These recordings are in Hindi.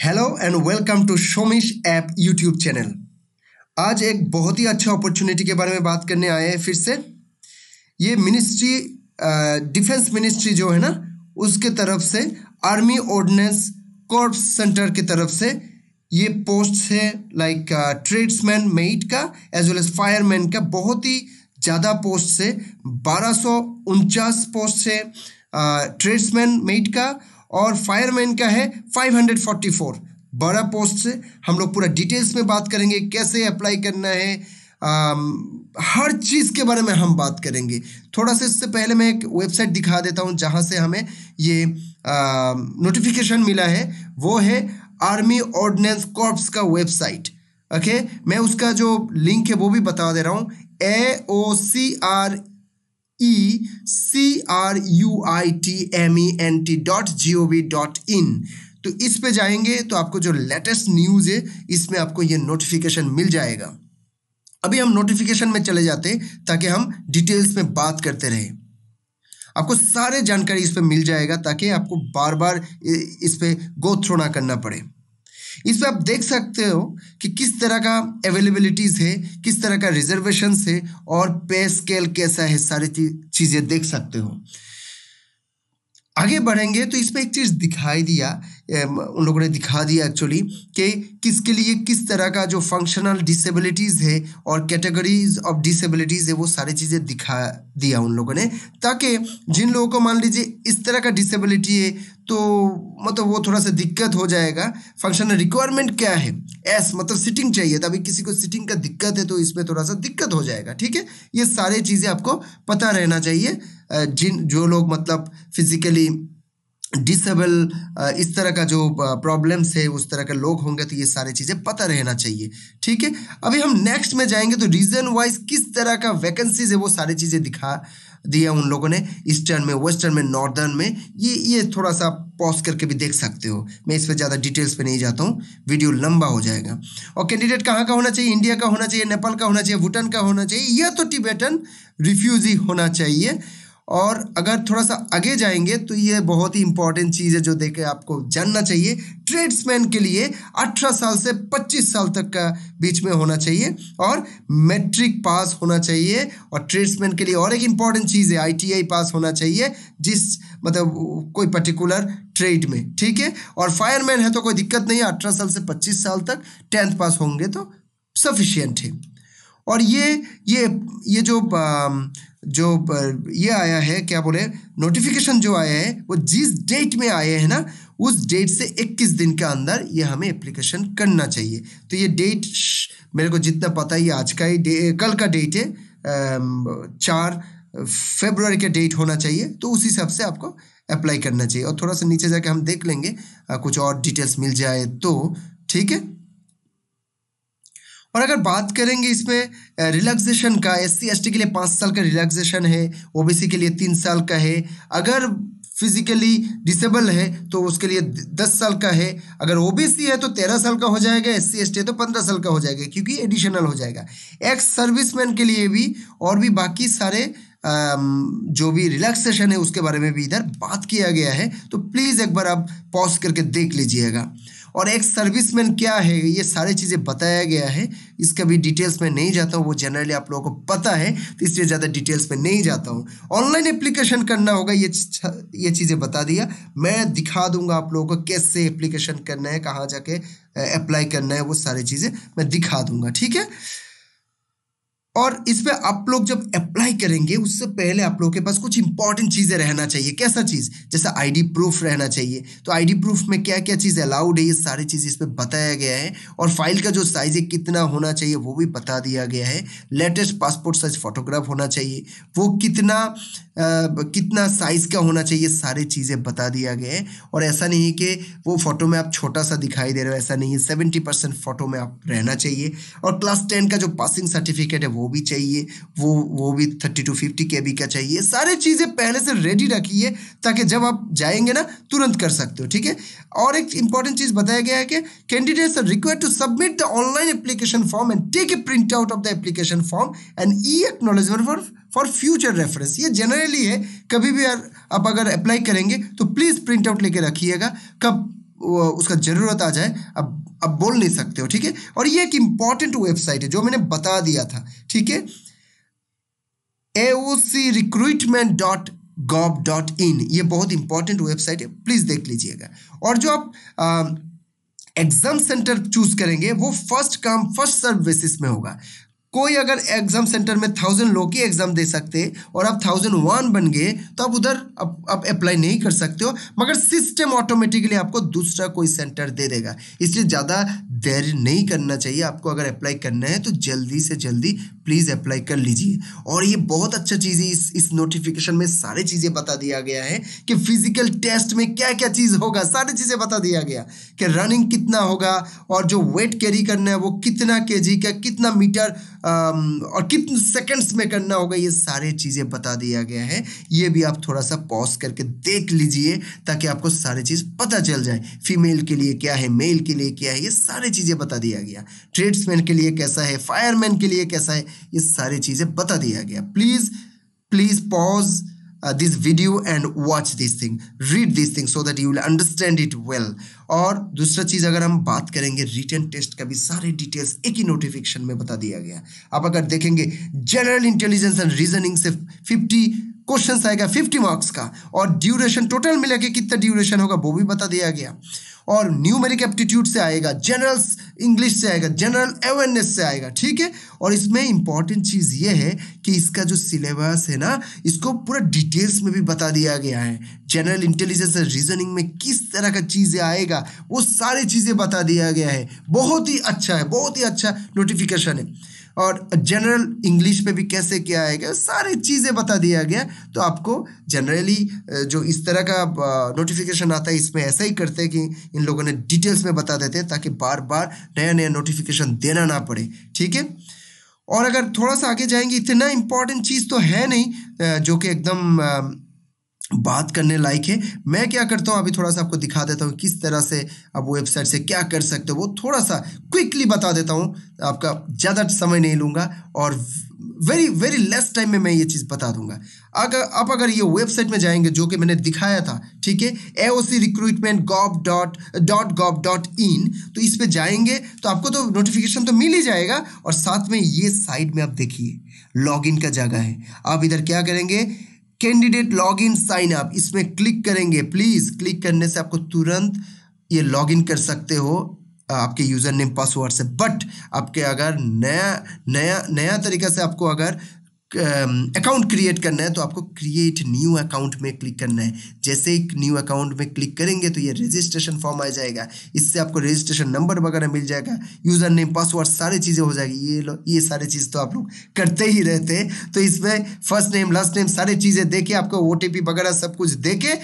हेलो एंड वेलकम टू शोमिश ऐप यूट्यूब चैनल आज एक बहुत ही अच्छा अपॉर्चुनिटी के बारे में बात करने आए हैं फिर से। ये मिनिस्ट्री डिफेंस मिनिस्ट्री जो है ना, उसके तरफ़ से आर्मी ऑर्डिनेंस कॉर्प्स सेंटर की तरफ़ से ये पोस्ट है लाइक ट्रेड्समैन मेट का एज वेल एज फायरमैन का बहुत ही ज़्यादा पोस्ट से बारह सौ उनचास पोस्ट है ट्रेड्समैन मेट का और फायरमैन का है 544 बड़ा पोस्ट से हम लोग पूरा डिटेल्स में बात करेंगे कैसे अप्लाई करना है आम, हर चीज़ के बारे में हम बात करेंगे। थोड़ा सा इससे पहले मैं एक वेबसाइट दिखा देता हूँ जहाँ से हमें ये नोटिफिकेशन मिला है। वो है आर्मी ऑर्डिनेंस कॉर्प्स का वेबसाइट ओके मैं उसका जो लिंक है वो भी बता दे रहा हूँ। A O C R E C R U I T M E N T dot G O V dot in तो इस पे जाएँगे तो आपको जो लेटेस्ट न्यूज़ है, इसमें आपको ये नोटिफिकेशन मिल जाएगा। अभी हम नोटिफिकेशन में चले जाते ताकि हम डिटेल्स में बात करते रहें। आपको सारे जानकारी इस पर मिल जाएगा ताकि आपको बार बार इस पर गो थ्रो ना करना पड़े। इस पर आप देख सकते हो कि किस तरह का अवेलेबिलिटीज़ है, किस तरह का रिजर्वेशन है और पे स्केल कैसा है, सारी चीज़ें देख सकते हो। आगे बढ़ेंगे तो इसमें एक चीज़ दिखाई दिया उन लोगों ने दिखा दिया एक्चुअली कि किसके लिए किस तरह का जो फंक्शनल डिसेबिलिटीज़ है और कैटेगरीज ऑफ़ डिसेबिलिटीज़ है, वो सारी चीज़ें दिखा दिया उन लोगों ने। ताकि जिन लोगों को मान लीजिए इस तरह का डिसेबिलिटी है तो मतलब वो थोड़ा सा दिक्कत हो जाएगा। फंक्शनल रिक्वायरमेंट क्या है? एस मतलब सिटिंग चाहिए। तभी किसी को सिटिंग का दिक्कत है तो इसमें थोड़ा सा दिक्कत हो जाएगा, ठीक है? ये सारी चीज़ें आपको पता रहना चाहिए। जिन, जो लोग मतलब फिजिकली डिसेबल इस तरह का जो प्रॉब्लम्स है, उस तरह के लोग होंगे तो ये सारी चीज़ें पता रहना चाहिए। ठीक है? अभी हम नेक्स्ट में जाएँगे तो रीजन वाइज किस तरह का वैकेंसीज है, वो सारी चीज़ें दिखा दिया उन लोगों ने ईस्टर्न में वेस्टर्न में नॉर्दर्न में। ये ये थोड़ा सा पॉज करके भी देख सकते हो। मैं इस पर ज़्यादा डिटेल्स पे नहीं जाता हूँ वीडियो लंबा हो जाएगा। और कैंडिडेट कहाँ का होना चाहिए? इंडिया का होना चाहिए नेपाल का होना चाहिए भूटान का होना चाहिए, या तो टिबेटन रिफ्यूजी होना चाहिए। और अगर थोड़ा सा आगे जाएँगे तो ये बहुत ही इंपॉर्टेंट चीज़ है जो देखे आपको जानना चाहिए। ट्रेड्समैन के लिए 18 साल से 25 साल तक का बीच में होना चाहिए और मैट्रिक पास होना चाहिए। और ट्रेड्समैन के लिए और एक इंपॉर्टेंट चीज़ है आईटीआई पास होना चाहिए, जिस मतलब कोई पर्टिकुलर ट्रेड में, ठीक है? और फायरमैन है तो कोई दिक्कत नहीं है, अठारह साल से पच्चीस साल तक टेंथ पास होंगे तो सफिशियंट है। और ये ये ये जो जो ये आया है, क्या बोले नोटिफिकेशन जो आया है, वो जिस डेट में आए हैं ना, उस डेट से 21 दिन के अंदर ये हमें एप्लीकेशन करना चाहिए। तो ये डेट मेरे को जितना पता है, ये आज का ही कल का डेट है चार फेब्रुआरी का डेट होना चाहिए तो उस हिसाब से आपको अप्लाई करना चाहिए। और थोड़ा सा नीचे जाके हम देख लेंगे कुछ और डिटेल्स मिल जाए तो ठीक है? और अगर बात करेंगे इसमें रिलैक्सेशन का एस सी के लिए पाँच साल का रिलैक्सेशन है ओबीसी के लिए तीन साल का है। अगर फिजिकली डिसेबल है तो उसके लिए दस साल का है। अगर ओबीसी है तो तेरह साल का हो जाएगा एस सी है तो पंद्रह साल का हो जाएगा, क्योंकि एडिशनल हो जाएगा। एक्स सर्विसमैन के लिए भी और भी बाकी सारे जो भी रिलैक्सेशन है, उसके बारे में भी इधर बात किया गया है। तो प्लीज़ एक बार आप पॉज करके देख लीजिएगा। और एक सर्विसमैन क्या है? ये सारी चीज़ें बताया गया है। इसका भी डिटेल्स में नहीं जाता हूँ, वो जनरली आप लोगों को पता है तो इसलिए ज़्यादा डिटेल्स में नहीं जाता हूँ। ऑनलाइन एप्लीकेशन करना होगा, ये ये चीज़ें बता दिया। मैं दिखा दूँगा आप लोगों को कैसे एप्लीकेशन करना है, कहाँ जाके अप्लाई करना है, वो सारी चीज़ें मैं दिखा दूँगा, ठीक है? और इस पर आप लोग जब अप्लाई करेंगे, उससे पहले आप लोग के पास कुछ इंपॉर्टेंट चीज़ें रहना चाहिए। कैसा चीज़? जैसे आईडी प्रूफ रहना चाहिए। तो आईडी प्रूफ में क्या क्या चीज़ अलाउड है? ये सारी चीज़ इस पर बताया गया है। और फ़ाइल का जो साइज़ है, कितना होना चाहिए, वो भी बता दिया गया है। लेटेस्ट पासपोर्ट साइज़ फोटोग्राफ होना चाहिए। वो कितना कितना साइज़ का होना चाहिए, सारी चीज़ें बता दिया गया है। और ऐसा नहीं है कि वो फ़ोटो में आप छोटा सा दिखाई दे रहे हो, ऐसा नहीं है। सेवेंटी परसेंट फ़ोटो में आप रहना चाहिए। और क्लास टेन का जो पासिंग सर्टिफिकेट है, वो भी चाहिए। वो वो भी thirty two fifty K B का चाहिए। सारी चीज़ें पहले से रेडी रखिए, ताकि जब आप जाएँगे ना, तुरंत कर सकते हो, ठीक है? और एक इंपॉर्टेंट चीज़ बताया गया है कि candidates are required to submit the online application form and take a print out of the application form and e acknowledgement for for future reference ये जनरली है, कभी भी आप अगर अप्लाई करेंगे तो प्लीज़ प्रिंट आउट लेके रखिएगा। कब उसका ज़रूरत आ जाए, अब अब बोल नहीं सकते हो, ठीक है? और ये एक इंपॉर्टेंट वेबसाइट है, जो मैंने बता दिया था, ठीक है? A O C recruitment dot gov dot in ये बहुत इंपॉर्टेंट वेबसाइट है प्लीज़ देख लीजिएगा। और जो आप एग्ज़ाम सेंटर चूज़ करेंगे, वो first come first serve basis में होगा। कोई अगर एग्ज़ाम सेंटर में थाउज़ेंड लोग ही एग्ज़ाम दे सकते और आप थाउज़ेंड वन बन गए तो आप उधर आप, आप अप्लाई नहीं कर सकते हो। मगर सिस्टम ऑटोमेटिकली आपको दूसरा कोई सेंटर दे देगा। इसलिए ज़्यादा देर नहीं करना चाहिए, आपको अगर अप्लाई करना है तो जल्दी से जल्दी प्लीज़ अप्लाई कर लीजिए। और ये बहुत अच्छा चीज़ है, इस इस नोटिफिकेशन में सारी चीज़ें बता दिया गया है कि फ़िज़िकल टेस्ट में क्या क्या चीज़ होगा, सारी चीज़ें बता दिया गया कि रनिंग कितना होगा और जो वेट कैरी करना है वो कितना के जी का, कितना मीटर और कितने सेकंड्स में करना होगा, ये सारे चीज़ें बता दिया गया है। ये भी आप थोड़ा सा पॉज करके देख लीजिए ताकि आपको सारी चीज़ पता चल जाए। फीमेल के लिए क्या है मेल के लिए क्या है, ये सारी चीज़ें बता दिया गया। ट्रेड्समैन के लिए कैसा है? फायरमैन के लिए कैसा है? ये सारी चीज़ें बता दिया गया। Please please pause this video and watch this thing. Read this thing so that you will understand it well. और दूसरा चीज़ अगर हम बात करेंगे रिटर्न टेस्ट का भी सारे डिटेल्स एक ही नोटिफिकेशन में बता दिया गया। आप अगर देखेंगे जनरल इंटेलिजेंस एंड रीजनिंग से 50 क्वेश्चन आएगा 50 मार्क्स का। और ड्यूरेशन टोटल मिला के कितना ड्यूरेशन होगा, वो भी बता दिया गया। और न्यूमेरिक एप्टीट्यूड से आएगा जनरल इंग्लिश से आएगा जनरल अवेयरनेस से आएगा, ठीक है? और इसमें इंपॉर्टेंट चीज़ ये है कि इसका जो सिलेबस है ना, इसको पूरा डिटेल्स में भी बता दिया गया है। जनरल इंटेलिजेंस और रीजनिंग में किस तरह का चीज़ें आएगा, वो सारी चीज़ें बता दिया गया है। बहुत ही अच्छा है, बहुत ही अच्छा नोटिफिकेशन है। और जनरल इंग्लिश में भी कैसे क्या आएगा सारी चीज़ें बता दिया गया तो आपको जनरली जो इस तरह का नोटिफिकेशन आता है, इसमें ऐसा ही करते हैं कि इन लोगों ने डिटेल्स में बता देते हैं ताकि बार बार नया नया नोटिफिकेशन देना ना पड़े, ठीक है? और अगर थोड़ा सा आगे जाएँगे, इतना इंपॉर्टेंट चीज़ तो है नहीं जो कि एकदम बात करने लायक है। मैं क्या करता हूँ? अभी थोड़ा सा आपको दिखा देता हूँ किस तरह से आप वेबसाइट से क्या कर सकते हो। वो थोड़ा सा क्विकली बता देता हूँ। आपका ज़्यादा समय नहीं लूँगा और वेरी वेरी लेस टाइम में मैं ये चीज़ बता दूँगा। अगर आप अगर ये वेबसाइट में जाएँगे, जो कि मैंने दिखाया था, ठीक है? A O C recruitment gov dot dot gov dot in तो इस पर जाएँगे तो आपको तो नोटिफिकेशन तो मिल ही जाएगा और साथ में ये साइड में आप देखिए लॉगिन का जगह है। आप इधर क्या करेंगे? Candidate log in sign up इसमें क्लिक करेंगे प्लीज़ क्लिक करने से आपको तुरंत ये लॉग इन कर सकते हो आपके यूज़र नेम पासवर्ड से। बट आपके अगर नया नया नया तरीका से आपको अगर अकाउंट um, क्रिएट करना है तो आपको क्रिएट न्यू अकाउंट में क्लिक करना है। जैसे ही न्यू अकाउंट में क्लिक करेंगे तो ये रजिस्ट्रेशन फॉर्म आ जाएगा। इससे आपको रजिस्ट्रेशन नंबर वगैरह मिल जाएगा। यूज़र नेम पासवर्ड सारी चीज़ें हो जाएगी। ये लो ये सारी चीज़ तो आप लोग करते ही रहते हैं। तो इसमें फ़र्स्ट नेम लास्ट नेम सारी चीज़ें देके आपको ओटीपी वगैरह सब कुछ दे के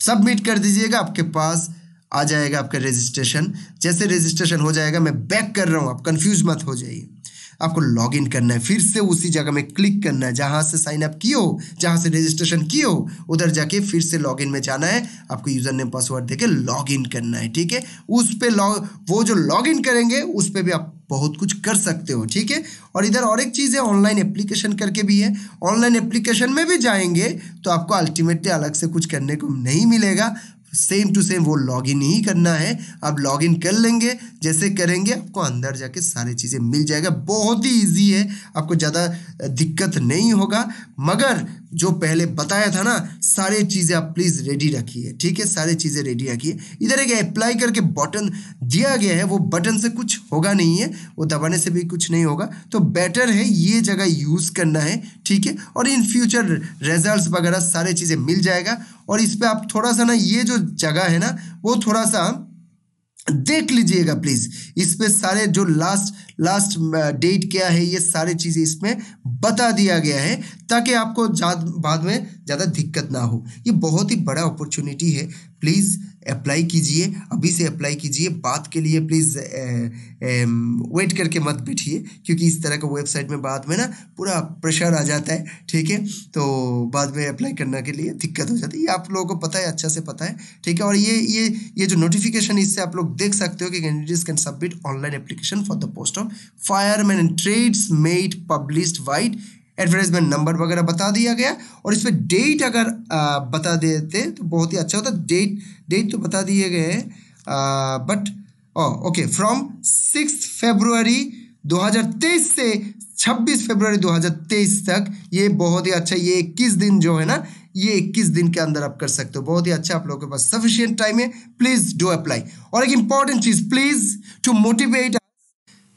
सबमिट कर दीजिएगा। आपके पास आ जाएगा आपका रजिस्ट्रेशन जैसे रजिस्ट्रेशन हो जाएगा मैं बैक कर रहा हूँ। आप कन्फ्यूज़ मत हो जाइए। आपको लॉग इन करना है। फिर से उसी जगह में क्लिक करना है, जहाँ से साइन अप किए हो, जहाँ से रजिस्ट्रेशन किए हो, उधर जाके फिर से लॉग इन में जाना है। आपको यूज़र नेम पासवर्ड देके लॉग इन करना है, ठीक है? उस पर लॉग वो जो लॉग इन करेंगे, उस पर भी आप बहुत कुछ कर सकते हो, ठीक है? और इधर और एक चीज़ है ऑनलाइन एप्लीकेशन करके भी है। ऑनलाइन एप्लीकेशन में भी जाएँगे तो आपको अल्टीमेटली अलग से कुछ करने को नहीं मिलेगा। सेम टू सेम वो लॉगिन ही करना है। आप लॉगिन कर लेंगे, जैसे करेंगे, आपको अंदर जाके सारी चीज़ें मिल जाएगा। बहुत ही इजी है, आपको ज़्यादा दिक्कत नहीं होगा। मगर जो पहले बताया था ना, सारे चीज़ें आप प्लीज़ रेडी रखिए, ठीक है? सारी चीज़ें रेडी रखिए। इधर एक अप्लाई करके बटन दिया गया है, वो बटन से कुछ होगा नहीं है, वो दबाने से भी कुछ नहीं होगा। तो बेटर है ये जगह यूज़ करना है, ठीक है? और इन फ्यूचर रिज़ल्ट वगैरह सारे चीज़ें मिल जाएगा। और इस पर आप थोड़ा सा ना ये जो जगह है ना, वो थोड़ा सा देख लीजिएगा प्लीज़ इस पर सारे जो लास्ट लास्ट डेट क्या है, ये सारे चीज़ें इसमें बता दिया गया है, ताकि आपको बाद में ज़्यादा दिक्कत ना हो। ये बहुत ही बड़ा अपॉर्चुनिटी है। प्लीज़ अप्लाई कीजिए, अभी से अप्लाई कीजिए बात के लिए प्लीज़ वेट करके मत बैठिए, क्योंकि इस तरह का वेबसाइट में बाद में ना पूरा प्रेशर आ जाता है, ठीक है? तो बाद में अप्लाई करने के लिए दिक्कत हो जाती है। ये आप लोगों को पता है अच्छा से पता है, ठीक है? और ये ये ये जो नोटिफिकेशन इससे आप लोग देख सकते हो कि candidates can submit online application for the post of fireman and trades mate published vide advertisement number वगैरह बता दिया गया। और इस पर डेट अगर बता देते तो बहुत ही अच्छा होता। डेट डेट तो बता दिए गए but okay from six February 2023 से 26 फरवरी 2023 तक, ये बहुत ही अच्छा ये 21 दिन जो है ना, ये 21 दिन के अंदर आप कर सकते हो। बहुत ही अच्छा आप लोगों के पास सफिशियंट टाइम है। प्लीज़ डू अप्लाई और एक important cheese please to motivate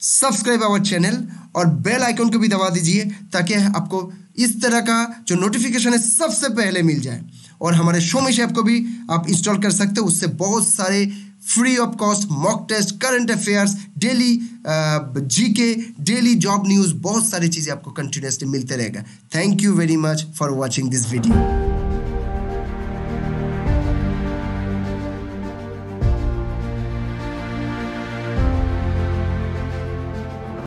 subscribe our channel और बेल आइकन को भी दबा दीजिए ताकि आपको इस तरह का जो नोटिफिकेशन है सबसे पहले मिल जाए। और हमारे शोमिश ऐप को भी आप इंस्टॉल कर सकते हो। उससे बहुत सारे free of cost mock test current affairs daily GK daily job news बहुत सारी चीज़ें आपको कंटिन्यूसली मिलते रहेगा। Thank you very much for watching this video